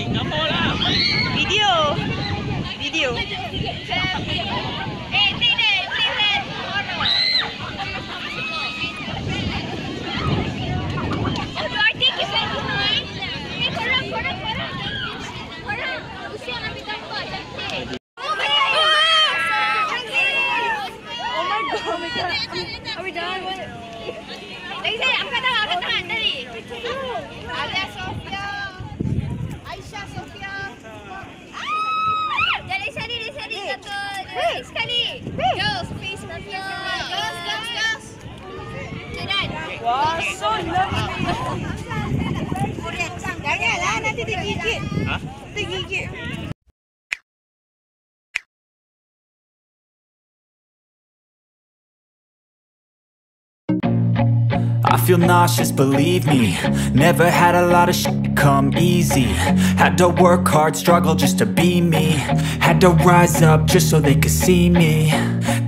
Video. Video. Lagi saya angkat tangan, angkat tangan tadi. Ada Sofia. I feel nauseous, believe me. Never had a lot of shit come easy. Had to work hard, struggle just to be me. Had to rise up just so they could see me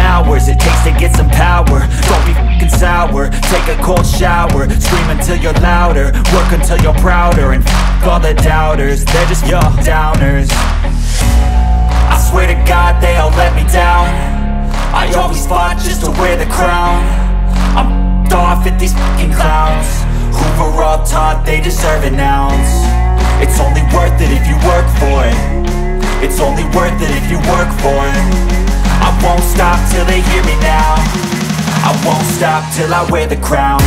hours It takes to get some power. Don't be f***ing sour. Take a cold shower. Scream until you're louder. Work until you're prouder. And f*** all the doubters. They're just your downers. I swear to God they all let me down. I always fought just to wear the crown. I'm f***ed off at these fucking clowns. Who were all taught they deserve an ounce? It's only worth it if you work for it. It's only worth it if you won't stop till I wear the crown.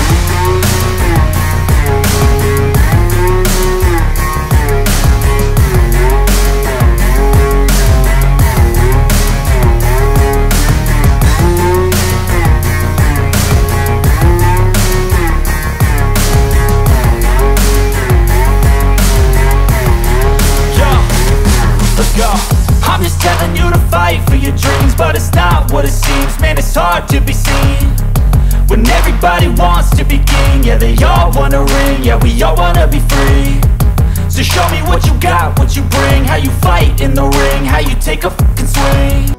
I'm just telling you to fight for your dreams But it's not what it seems. Man, it's hard to be seen When everybody wants to be king Yeah, they all wanna ring Yeah, we all wanna be free. So show me what you got, what you bring How you fight in the ring How you take a fucking swing